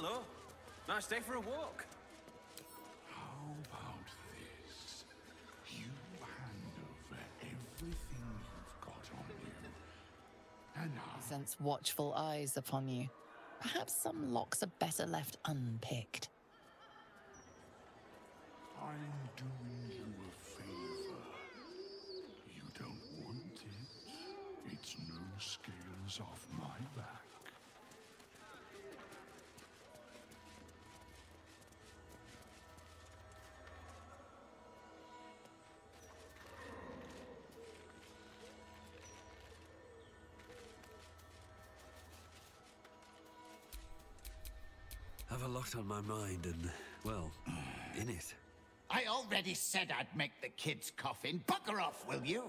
Hello. Nice day for a walk. How about this? You hand over everything you've got on you. And I'll Sense watchful eyes upon you. Perhaps some locks are better left unpicked. I'm doing lot on my mind and, well, in it. I already said I'd make the kid's coffin. Bugger off, will you?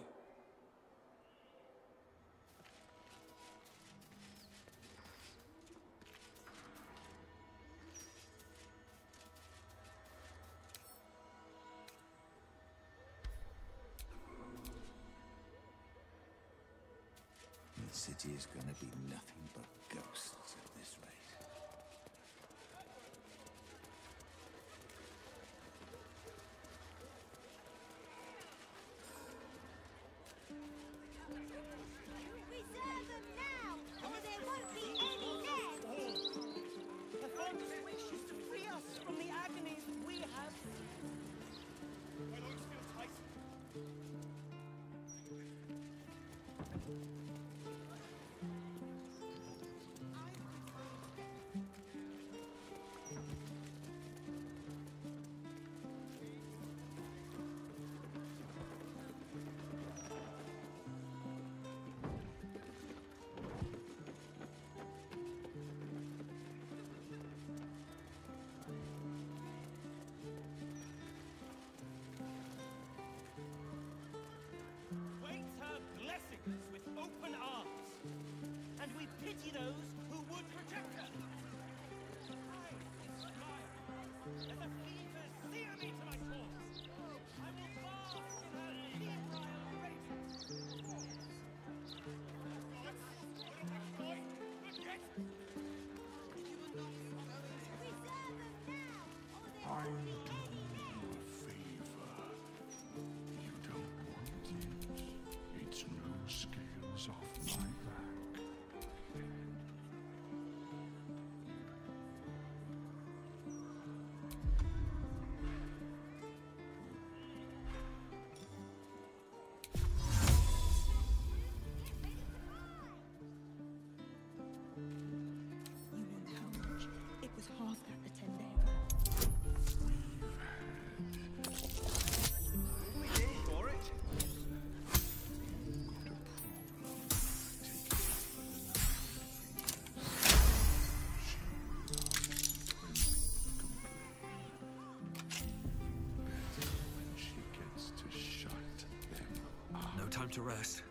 In a bathtub.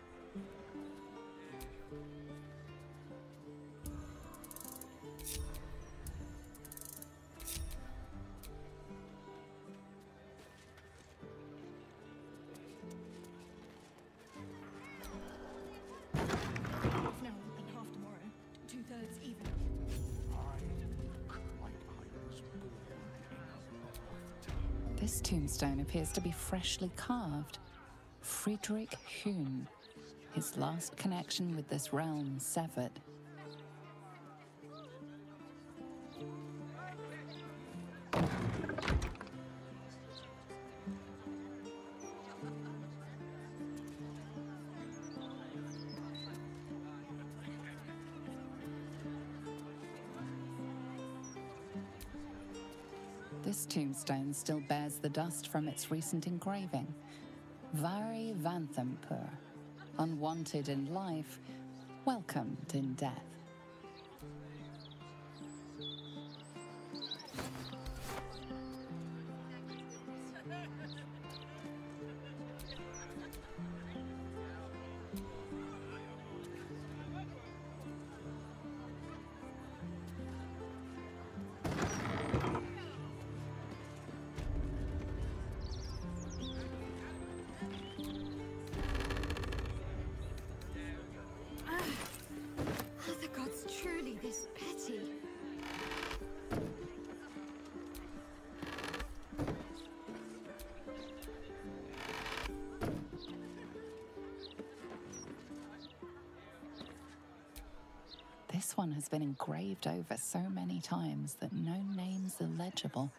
This tombstone appears to be freshly carved. Friedrich Huhn. His last connection with this realm severed. This tombstone still bears the dust from its recent engraving. Vari Vanthampur, unwanted in life, welcomed in death. This one has been engraved over so many times that no name's are The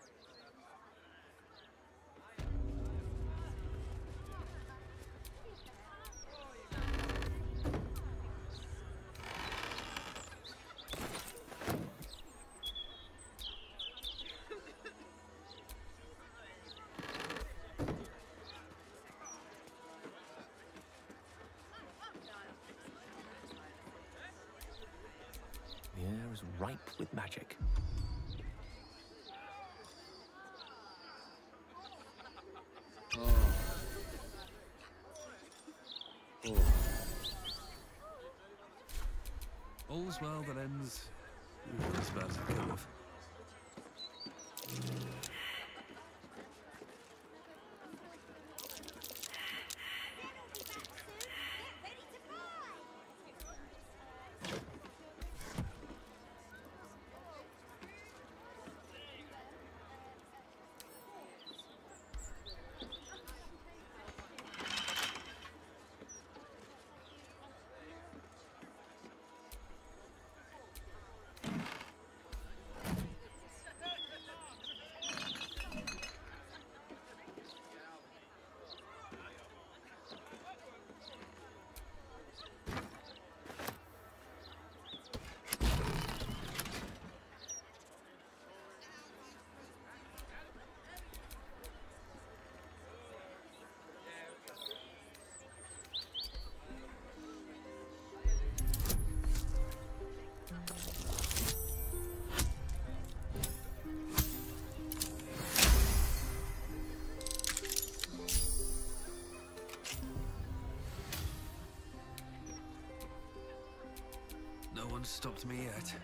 stopped me yet.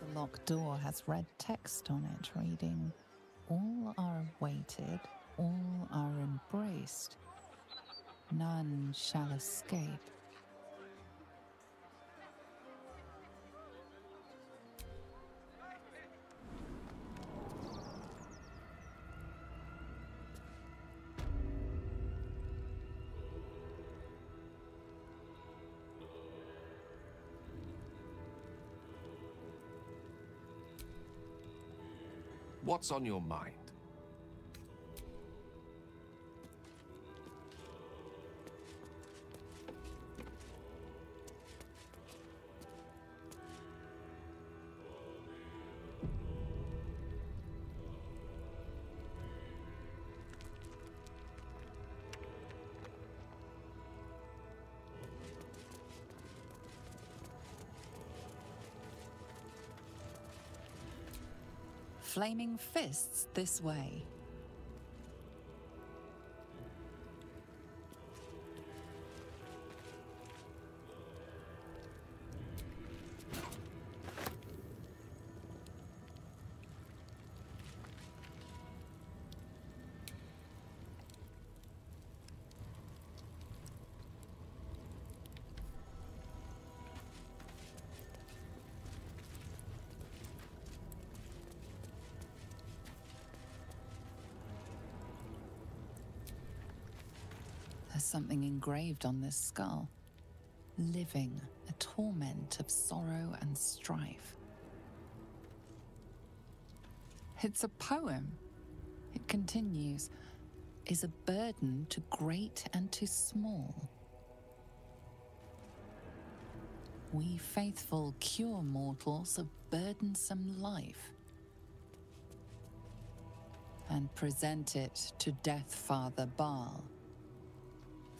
The locked door has red text on it reading, All are awaited, all are embraced, none shall escape. What's on your mind? Flaming fists this way. Something engraved on this skull. Living, a torment of sorrow and strife. It's a poem. It continues, is a burden to great and to small. We faithful cure mortals of burdensome life and present it to Death Father Bhaal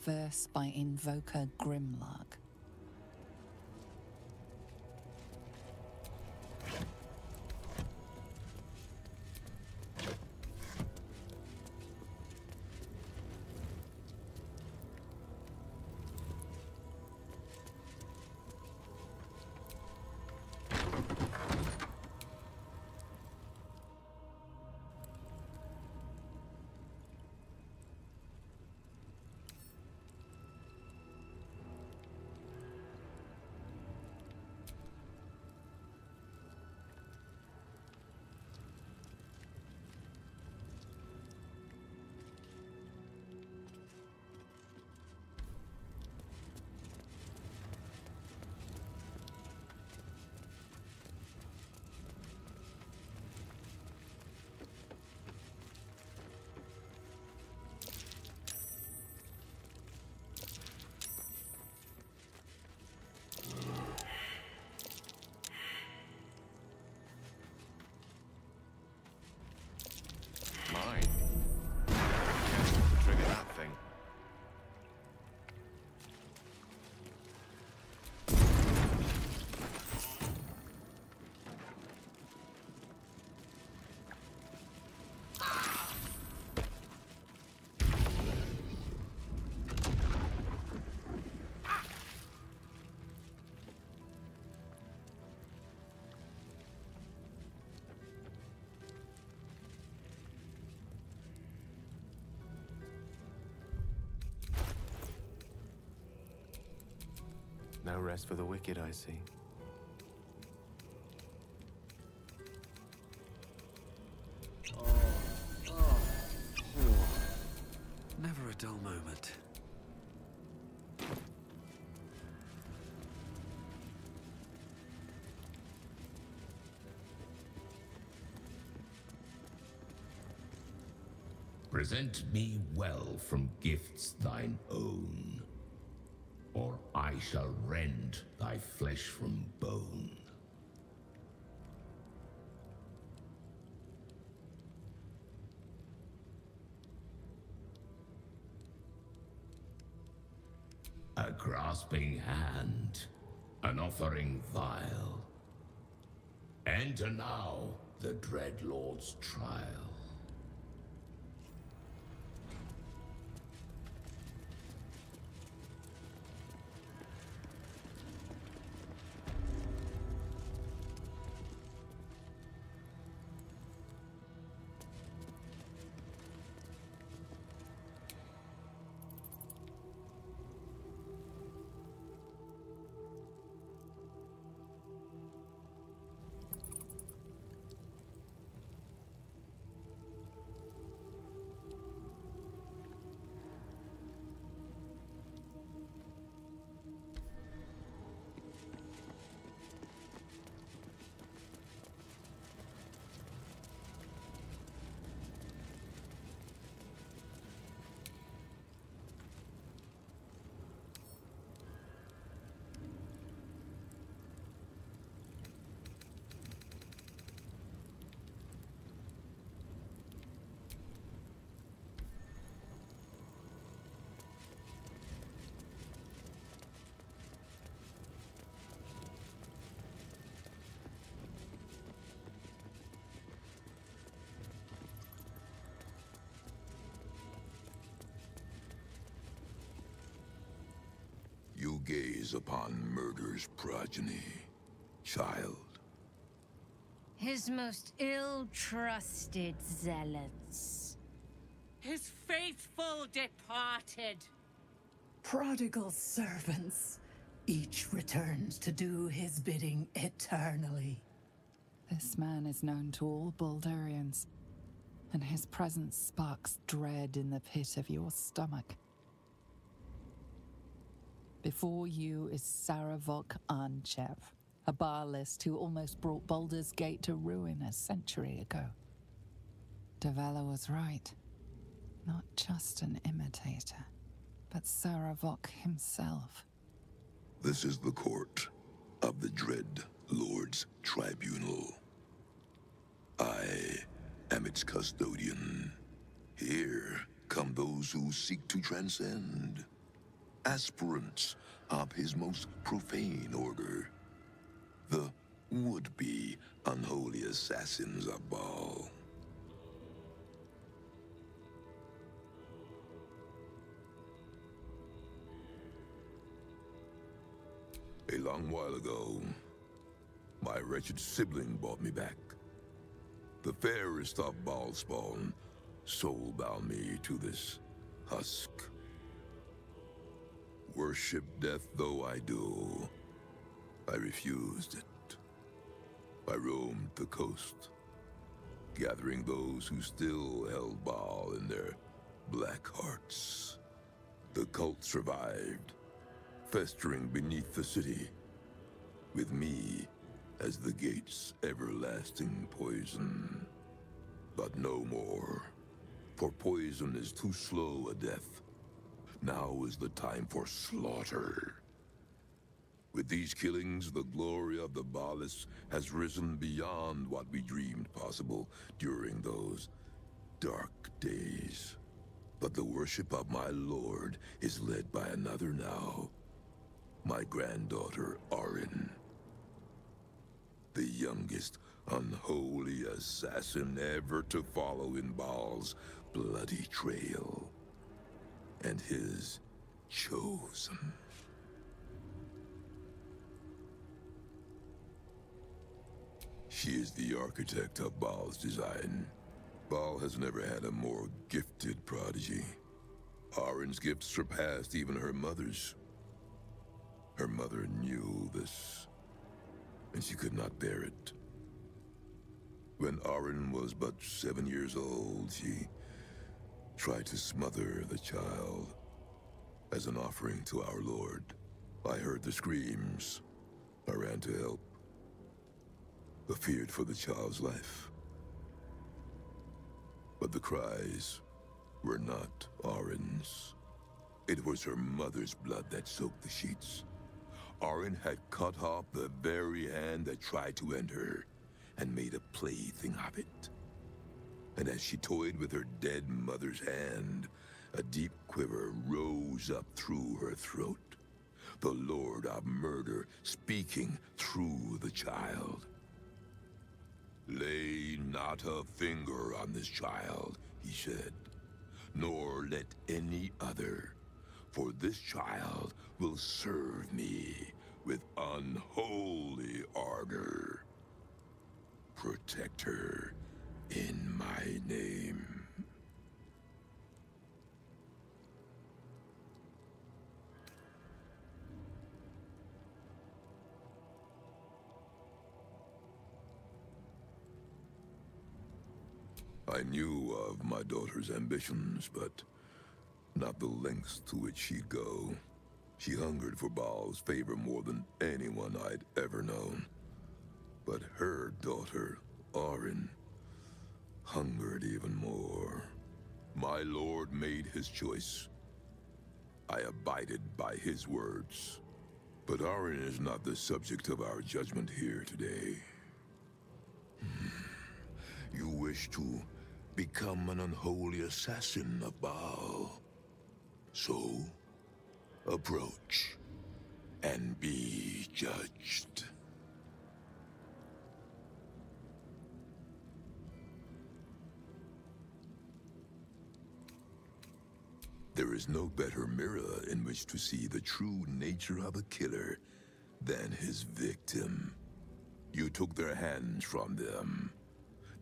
verse by invoker Grimlark. No rest for the wicked, I see. Never a dull moment. Present me well from gifts thine own, or I shall thy flesh from bone. A grasping hand, an offering vile. Enter now the Dread Lord's trial. Gaze upon murder's progeny, child. His most ill-trusted zealots. His faithful departed. Prodigal servants. Each returns to do his bidding eternally. This man is known to all Baldurians, and his presence sparks dread in the pit of your stomach. Before you is Sarevok Anchev, a Bhaalist who almost brought Baldur's Gate to ruin a century ago. Davella was right. Not just an imitator, but Sarevok himself. This is the court of the Dread Lord's Tribunal. I am its custodian. Here come those who seek to transcend. Aspirants of his most profane order. The would-be unholy assassins of Bhaal. A long while ago, my wretched sibling brought me back. The fairest of Bhaal spawn soul-bound me to this husk. Worship death though I do, I refused it. I roamed the coast, gathering those who still held Bhaal in their black hearts. The cult survived, festering beneath the city, with me as the gate's everlasting poison. But no more, for poison is too slow a death. Now is the time for slaughter. With these killings, the glory of the Bhaalists has risen beyond what we dreamed possible during those dark days. But the worship of my lord is led by another now. My granddaughter, Orin. The youngest unholy assassin ever to follow in Bhaal's bloody trail. And his chosen. She is the architect of Bhaal's design. Bhaal has never had a more gifted prodigy. Orin's gifts surpassed even her mother's. Her mother knew this, and she could not bear it. When Orin was but seven years old, she tried to smother the child as an offering to our Lord. I heard the screams. I ran to help, but feared for the child's life. But the cries were not Orin's. It was her mother's blood that soaked the sheets. Orin had cut off the very hand that tried to end her, and made a plaything of it. And as she toyed with her dead mother's hand, a deep quiver rose up through her throat. The Lord of Murder speaking through the child. Lay not a finger on this child, he said, nor let any other, for this child will serve me with unholy ardor. Protect her in my name. I knew of my daughter's ambitions, but not the lengths to which she'd go. She hungered for Bhaal's favor more than anyone I'd ever known. But her daughter, Orin, hungered even more. My lord made his choice. I abided by his words. But Orin is not the subject of our judgment here today. Hmm. You wish to become an unholy assassin of Bhaal. So, approach and be judged. There is no better mirror in which to see the true nature of a killer than his victim. You took their hands from them.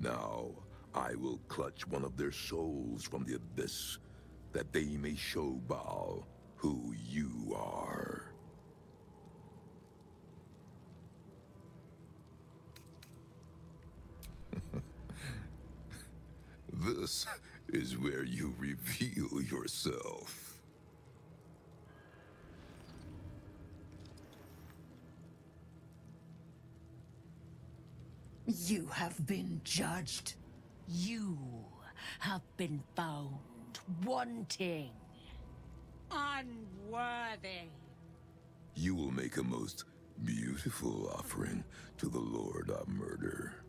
Now, I will clutch one of their souls from the abyss, that they may show Bhaal who you are. this is where you reveal yourself. You have been judged. You have been found wanting. Unworthy. You will make a most beautiful offering to the Lord of Murder.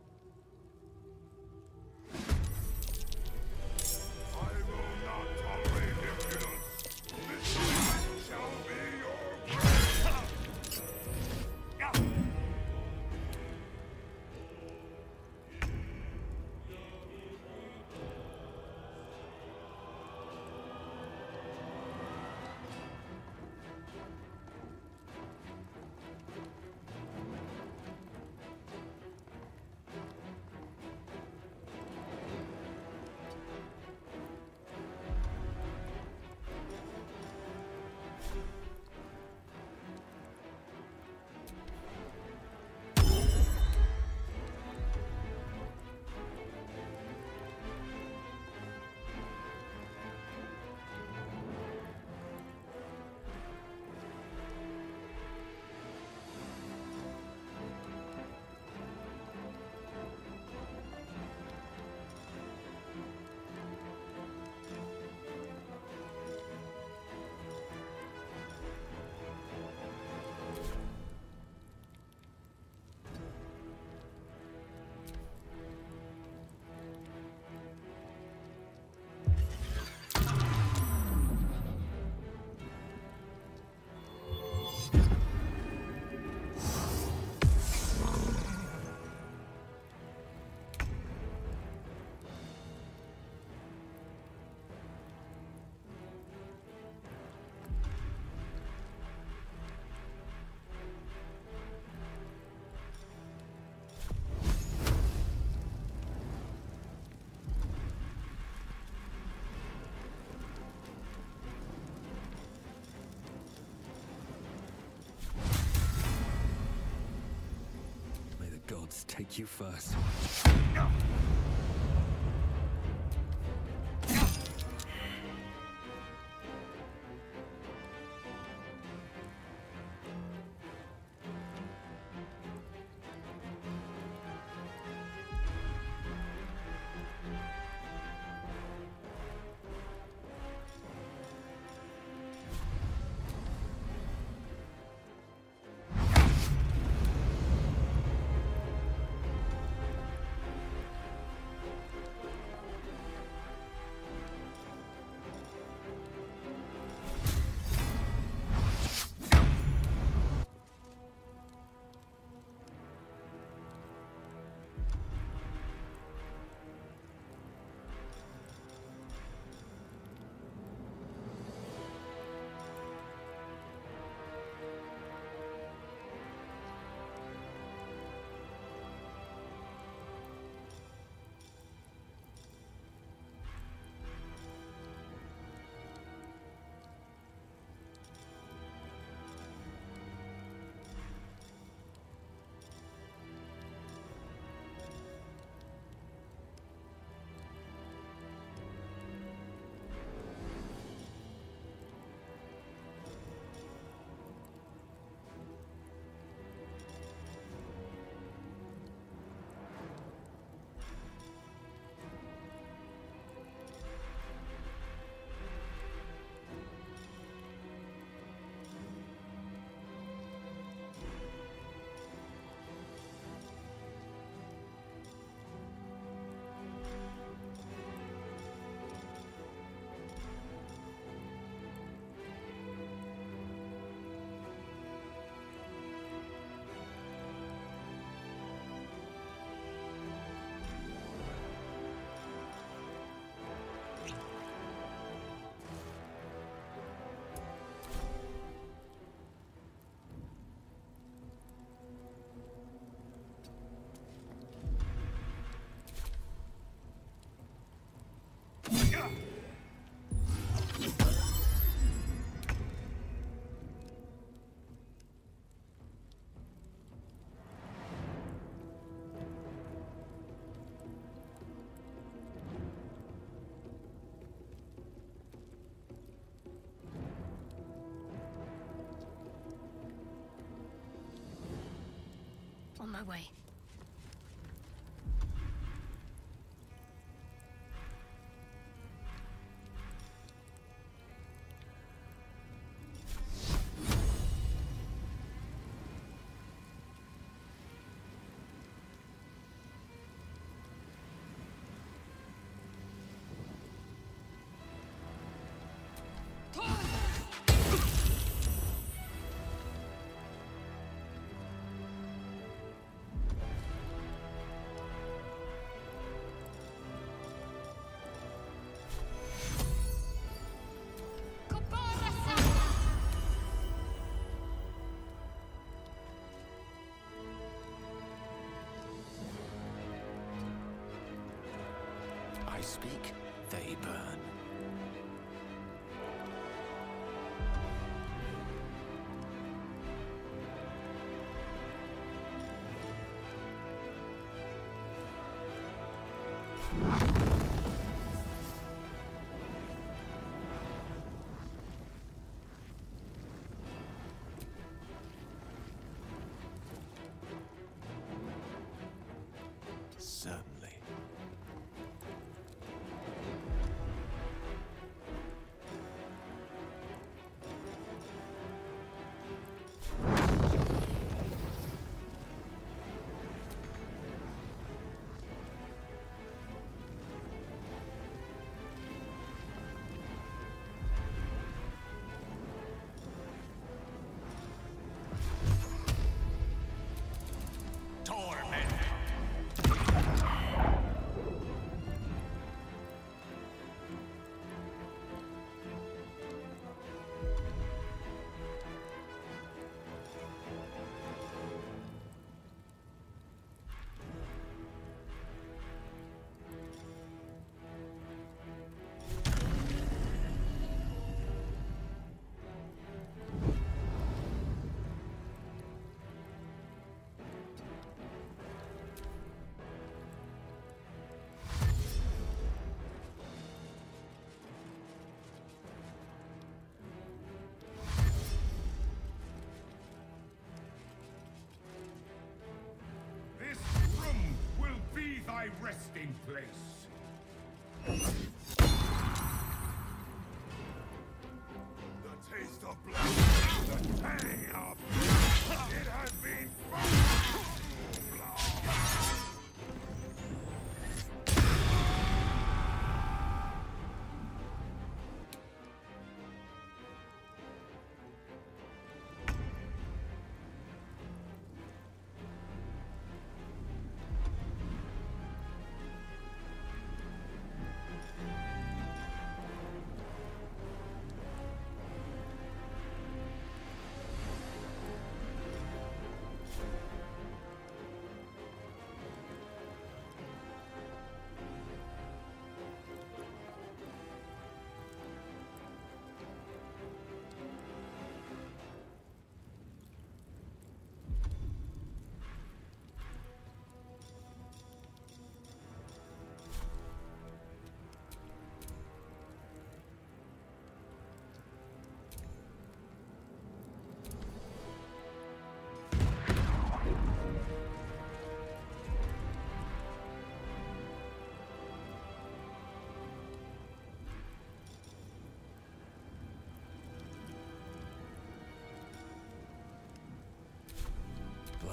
Gods take you first. On I speak, they burn. resting place.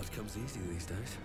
Comes easy these days.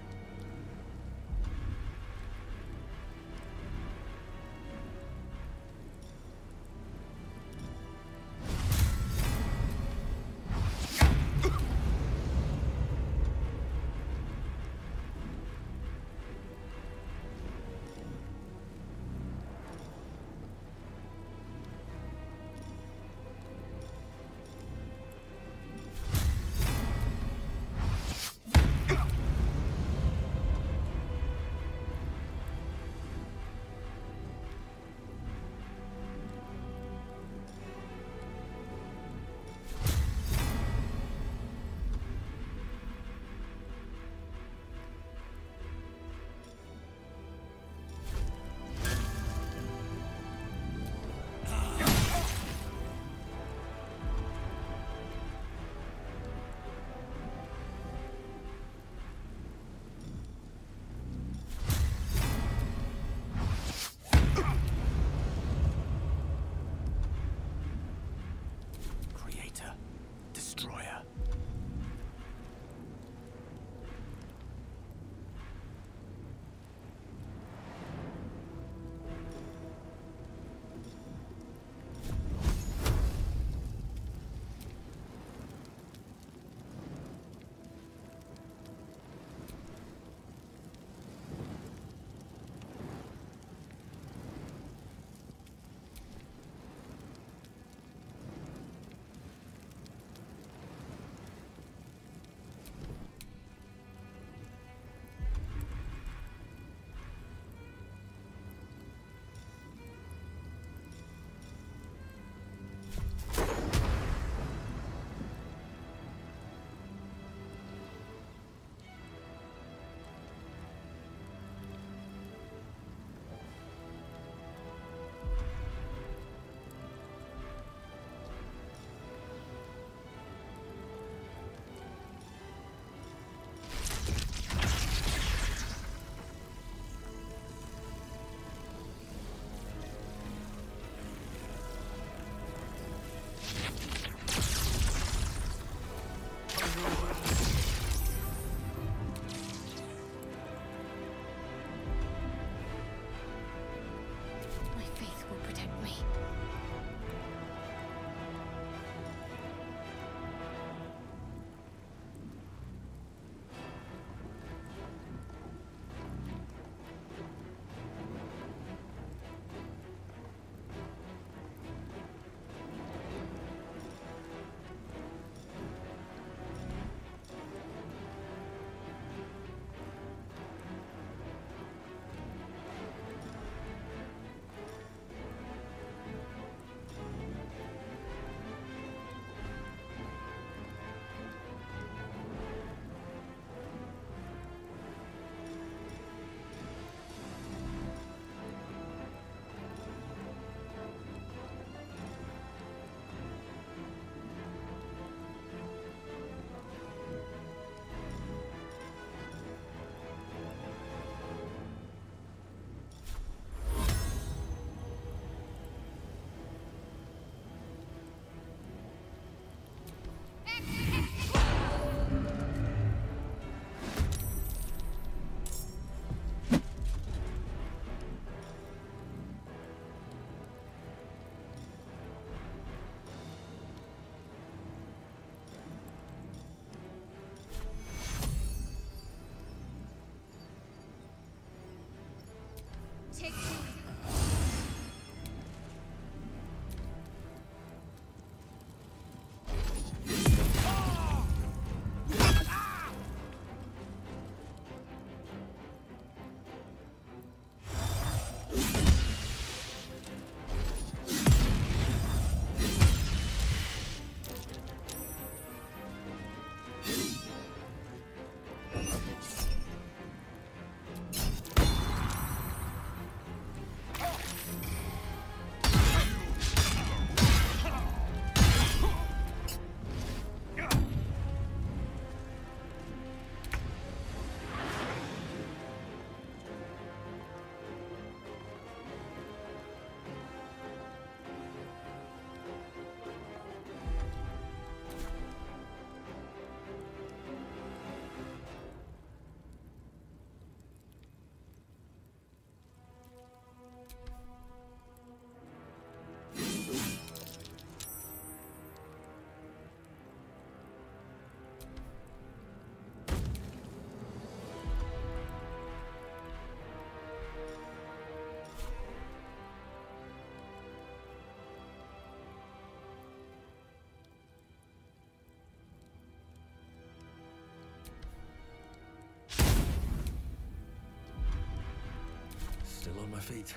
Still on my feet.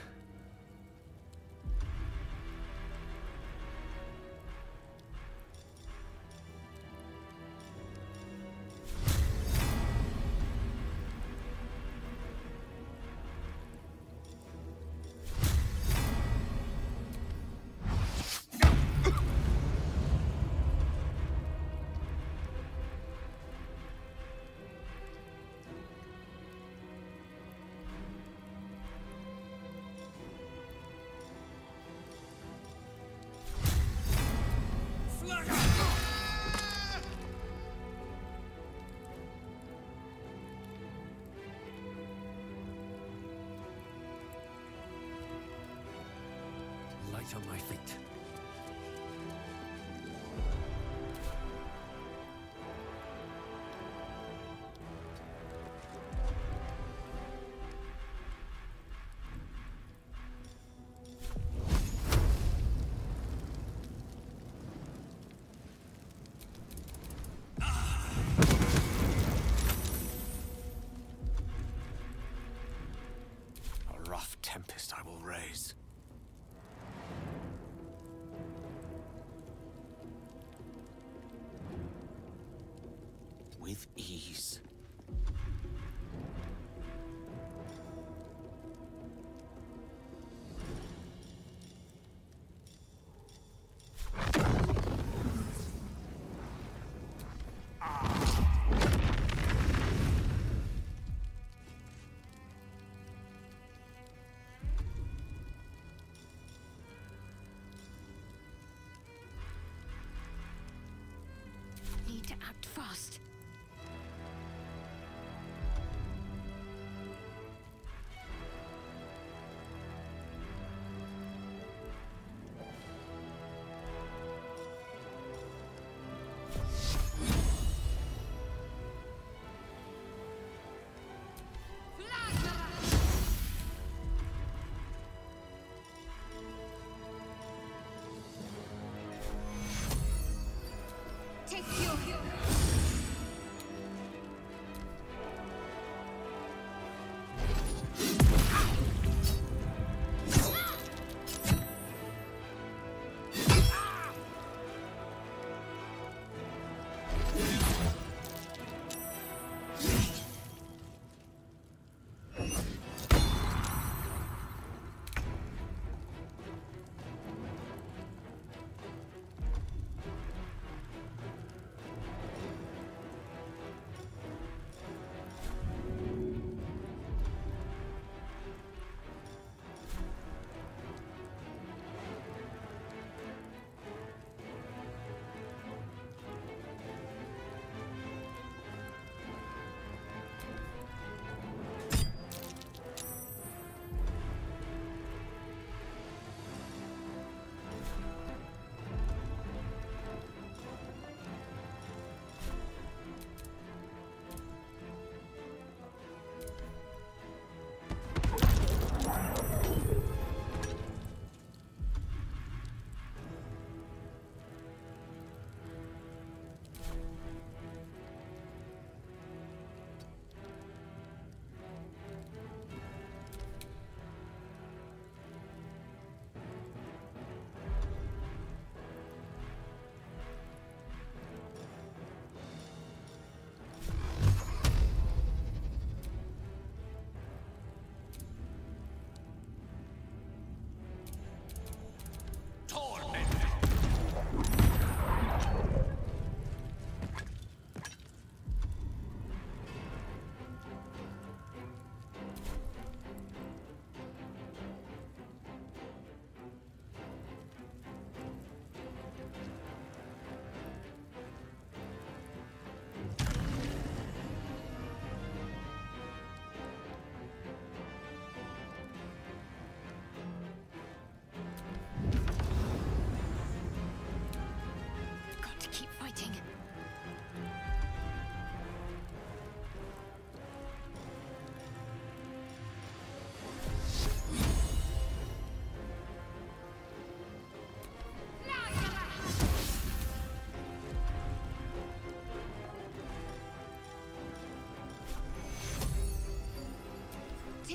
On my feet. Act fast.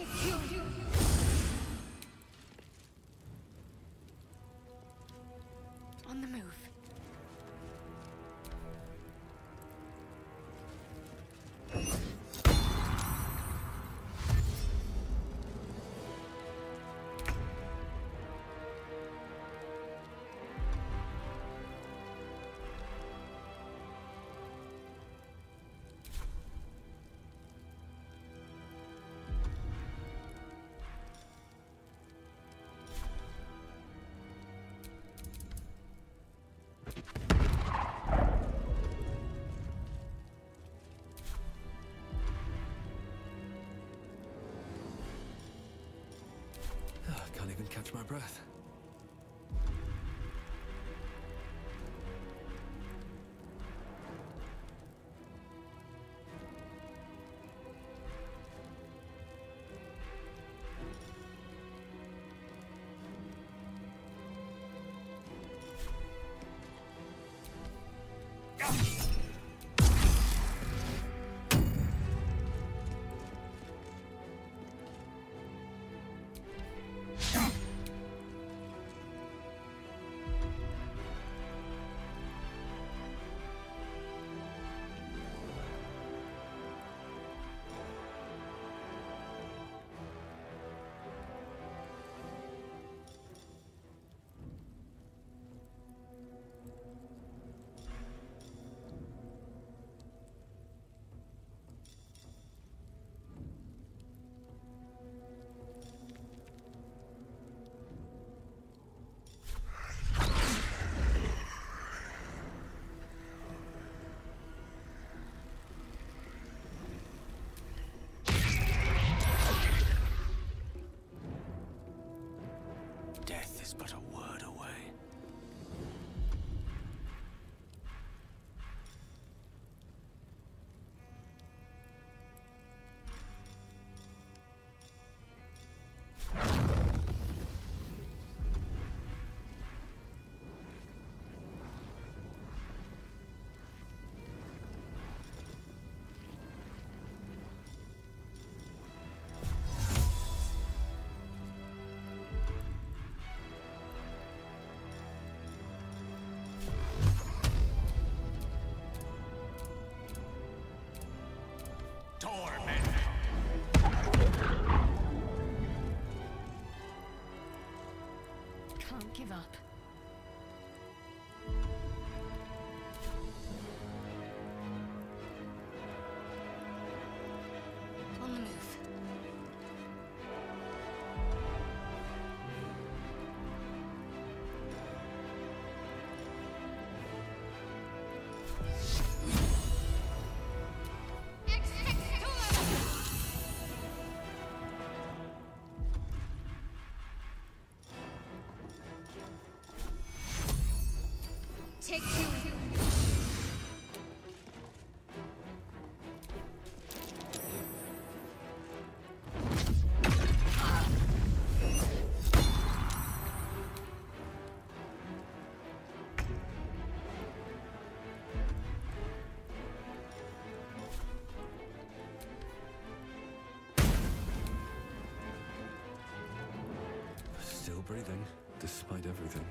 you, you, you. Even catch my breath. Torment! Take two. Still breathing, despite everything.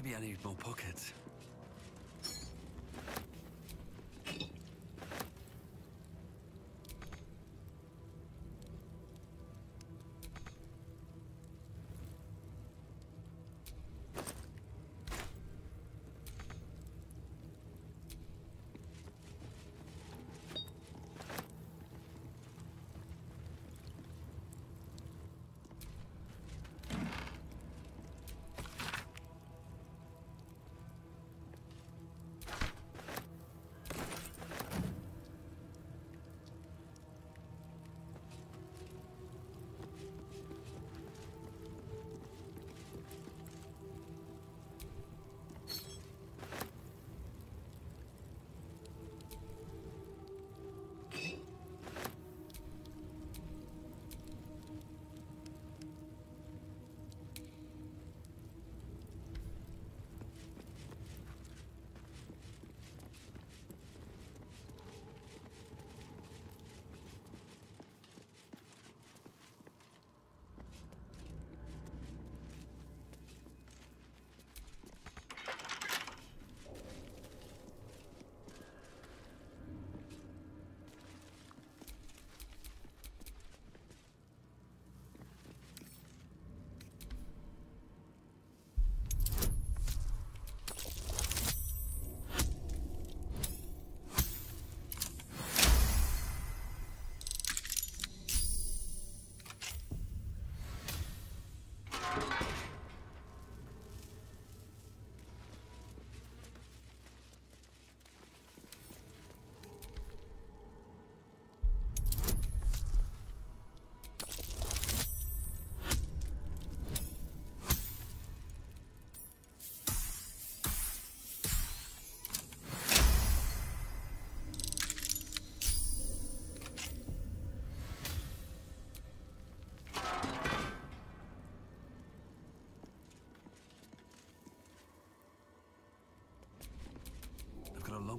Maybe I need more pockets.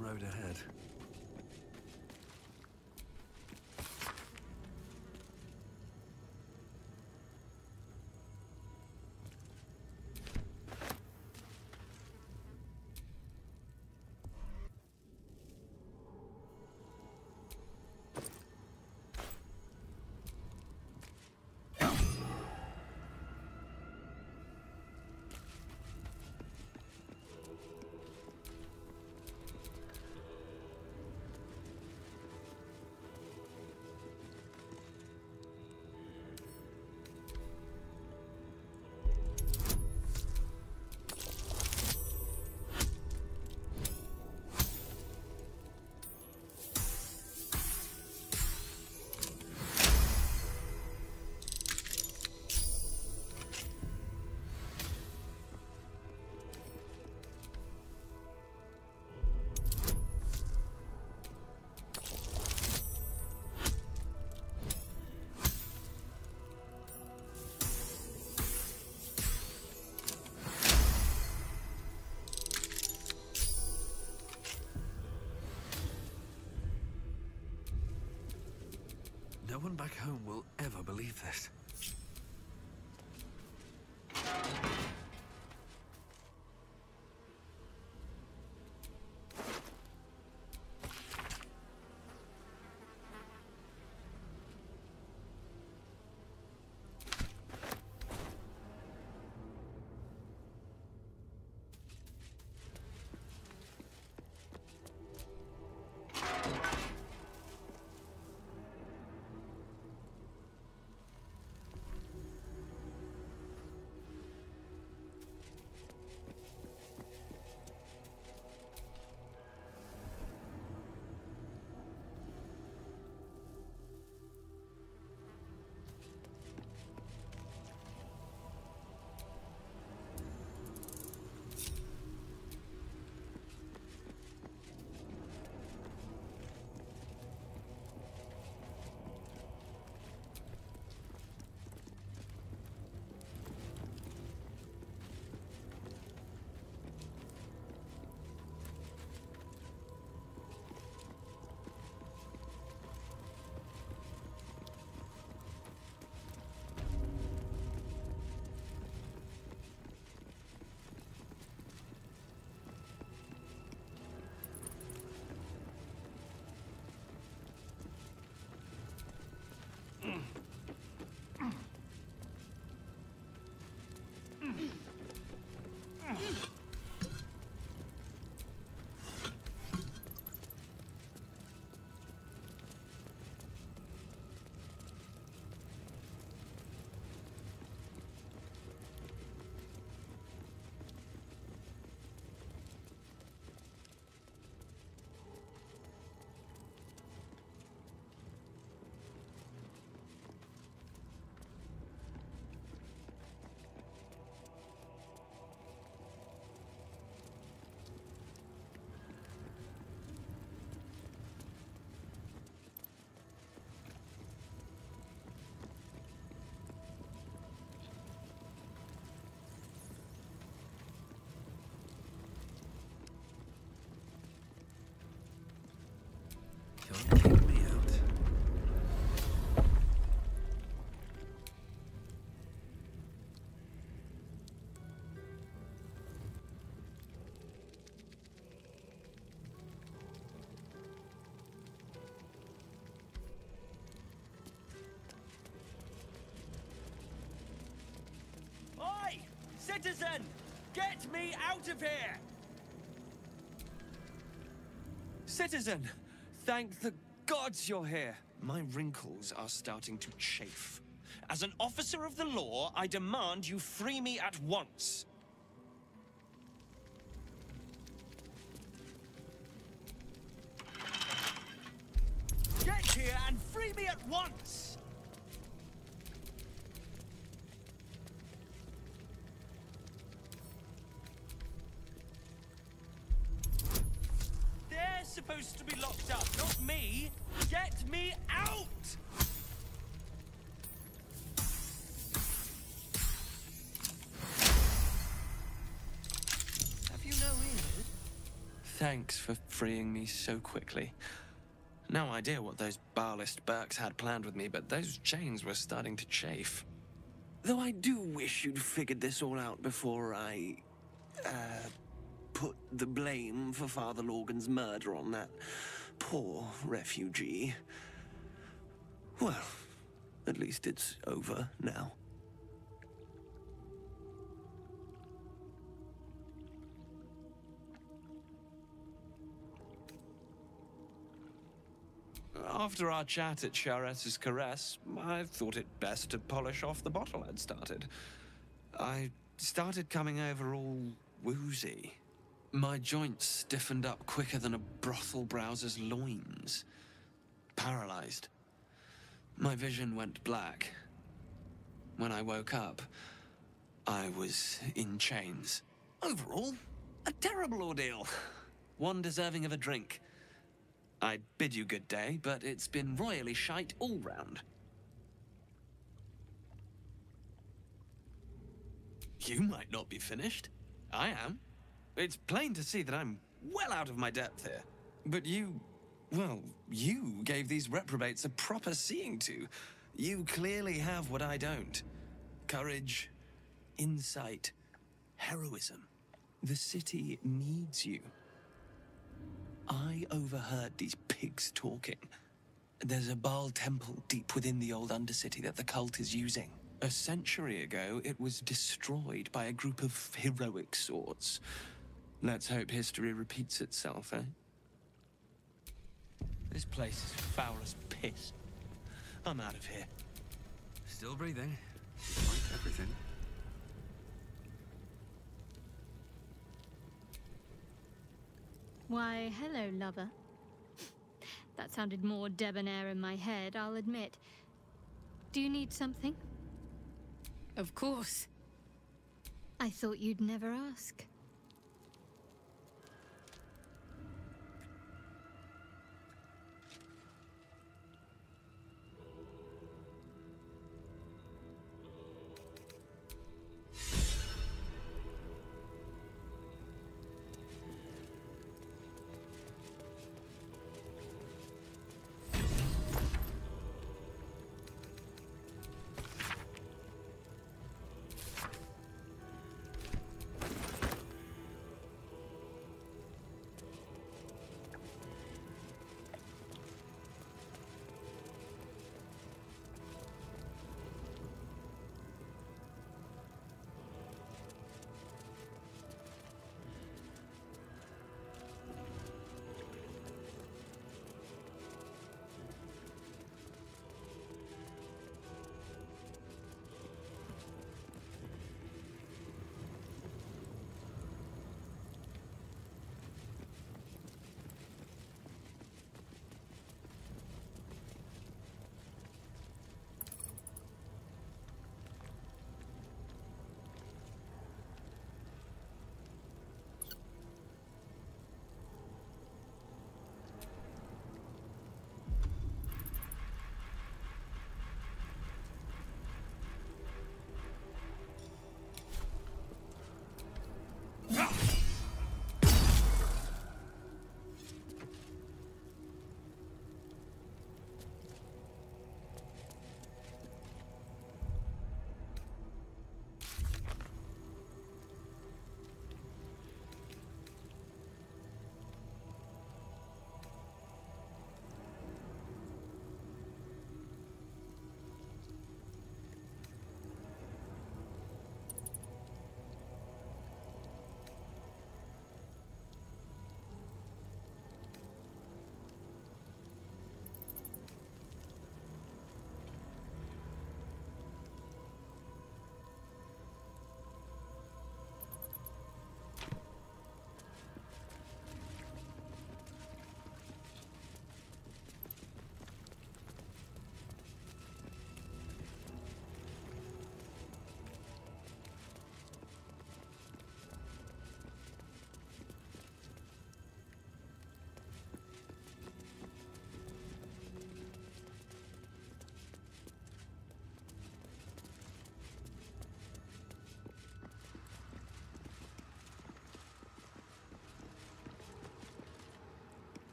Road ahead. No one back home will ever believe this. Can't Citizen! Get me out of here! Citizen! Thank the gods you're here. My wrinkles are starting to chafe. As an officer of the law, I demand you free me at once. Get here and free me at once! Thanks for freeing me so quickly. No idea what those Bhaalist Burks had planned with me, but those chains were starting to chafe. Though I do wish you'd figured this all out before I. uh. put the blame for Father Lorgan's murder on that poor refugee. Well, at least it's over now. After our chat at Sharess's Caress, I thought it best to polish off the bottle I'd started. I started coming over all woozy. My joints stiffened up quicker than a brothel browser's loins. Paralyzed. My vision went black. When I woke up, I was in chains. Overall, a terrible ordeal. One deserving of a drink. I bid you good day, but it's been royally shite all round. You might not be finished. I am. It's plain to see that I'm well out of my depth here. But you, well, you gave these reprobates a proper seeing to. You clearly have what I don't courage, insight, heroism. The city needs you. I overheard these pigs talking. There's a Bhaal temple deep within the old Undercity that the cult is using. A century ago, it was destroyed by a group of heroic sorts. Let's hope history repeats itself, eh? This place is foul as piss. I'm out of here. Still breathing, despite everything. Why, hello, lover. That sounded more debonair in my head, I'll admit. Do you need something? Of course. I thought you'd never ask.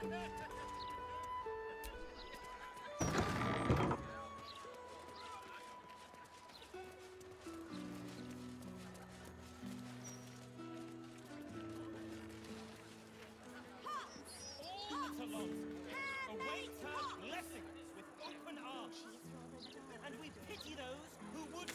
And we pity those who would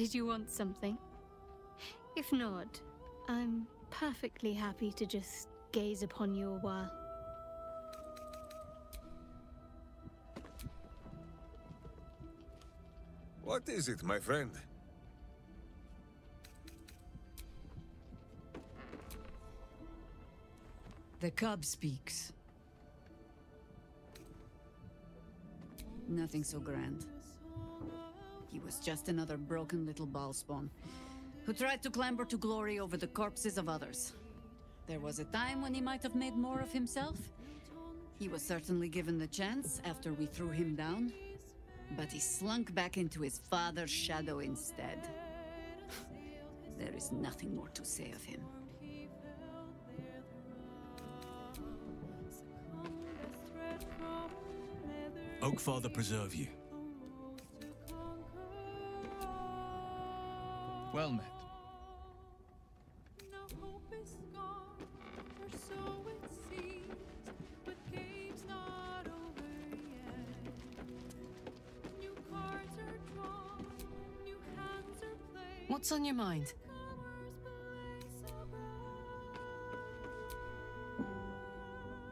Did you want something? If not, I'm perfectly happy to just gaze upon you a while. What is it, my friend? The cub speaks. Nothing so grand. Was just another broken little Bhaalspawn who tried to clamber to glory over the corpses of others. There was a time when he might have made more of himself. He was certainly given the chance after we threw him down, but he slunk back into his father's shadow instead. There is nothing more to say of him. Oakfather preserve you. Well met. What's on your mind?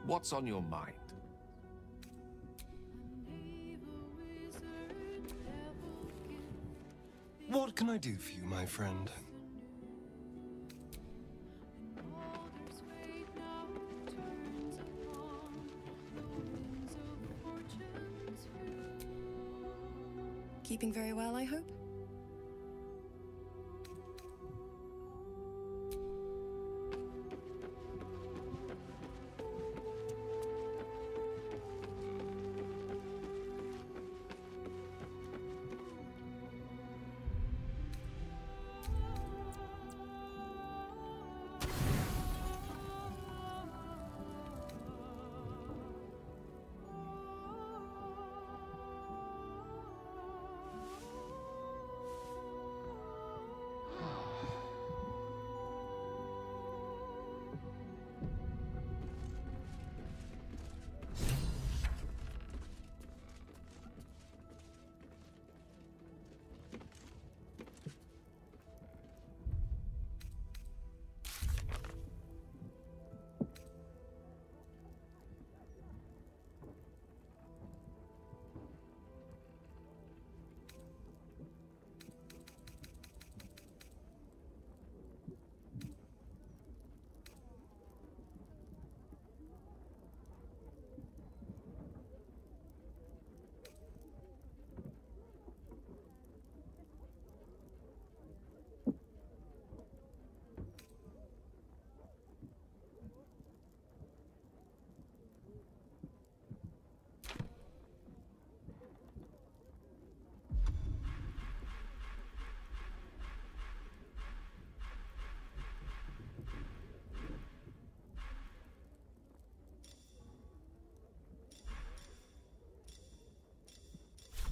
What's on your mind? I do for you, my friend? Keeping very well, I hope?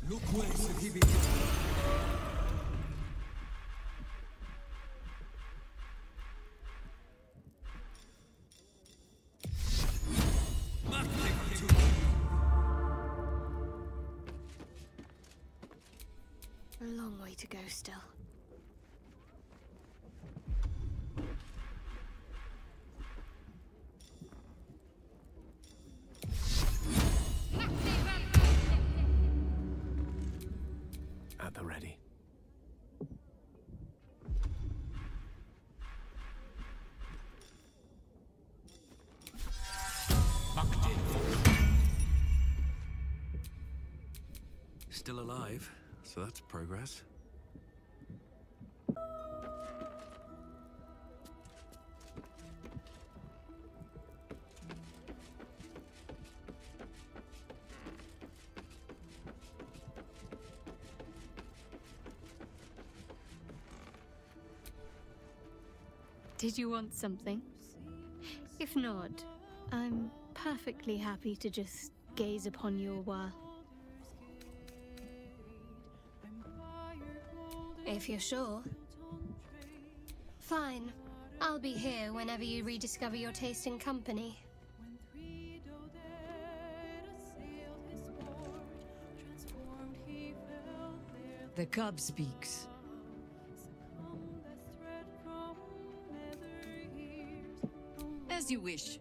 Look where he? A long way to go still. So that's progress. Did you want something? If not, I'm perfectly happy to just gaze upon you a while. If you're sure. Fine. I'll be here whenever you rediscover your taste in company. The cub speaks. As you wish.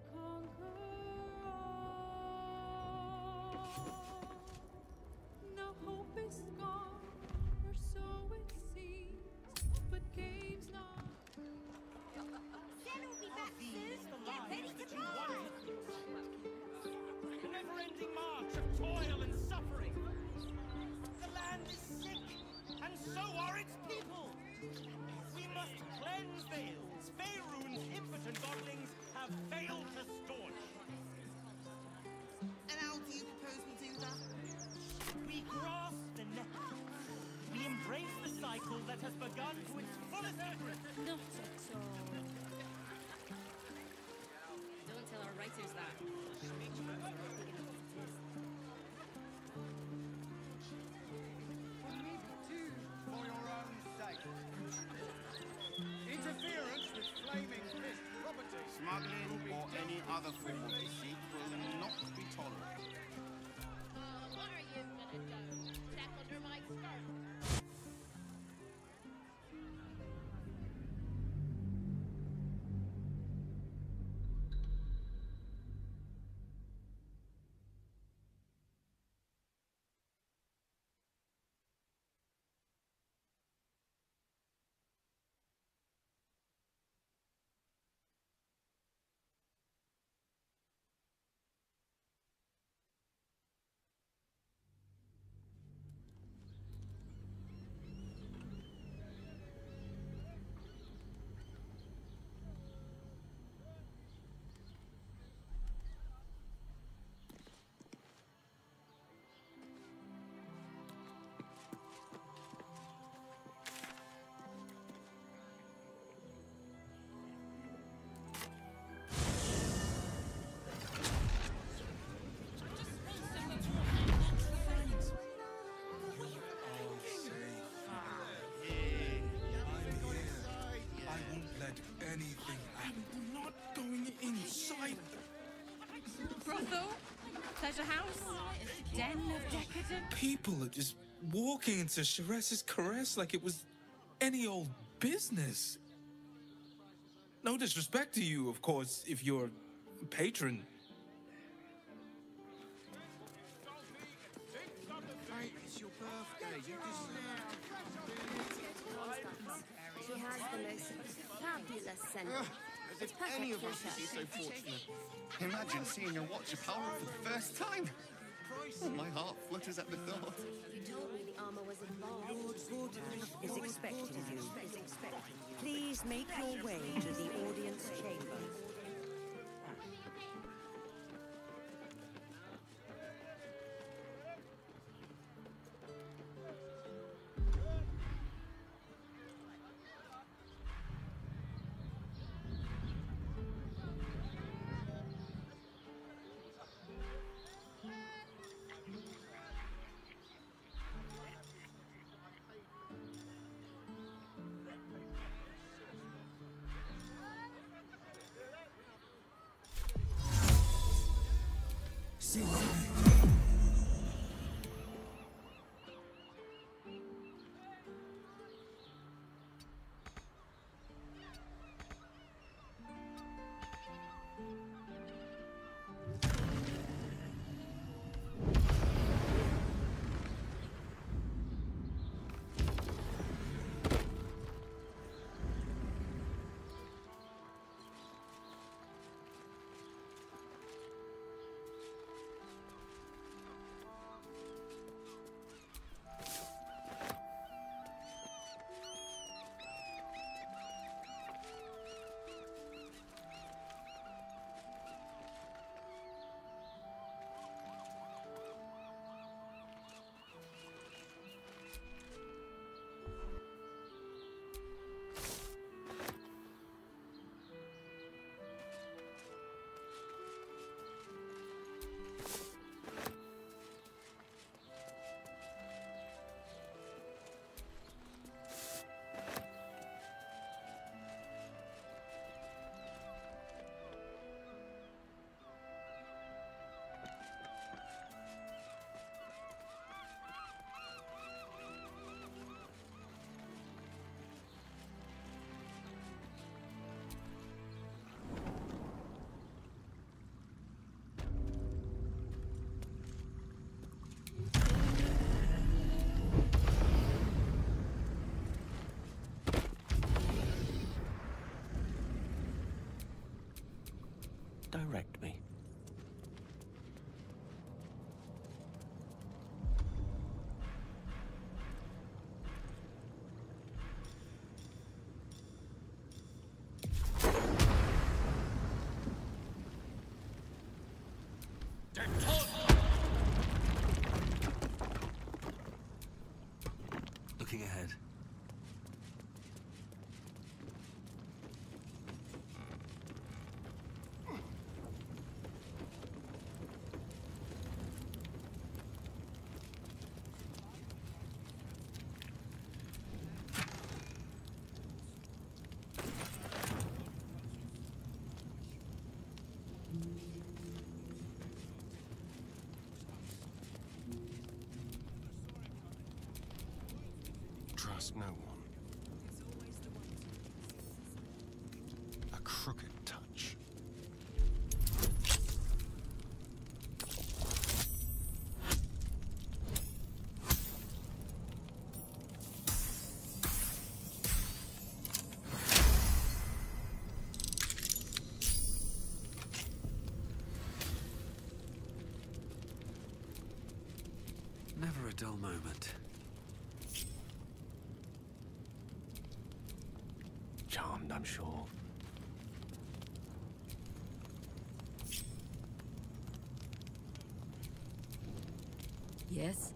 Pleasure house? Den of decadence? People are just walking into Sharess's caress like it was any old business. No disrespect to you, of course, if you're a patron. Mate, it's your birthday. You She has the most fabulous scent. Ugh, as if any of us would be so fortunate. Imagine seeing your watch of power for the first time. Oh, my heart flutters at the thought. You told me the armor was involved. is expecting you. Please make your way to the audience chamber. Direct me. Looking ahead. Trust no one. A crooked touch. Never a dull moment. I'm sure. Yes?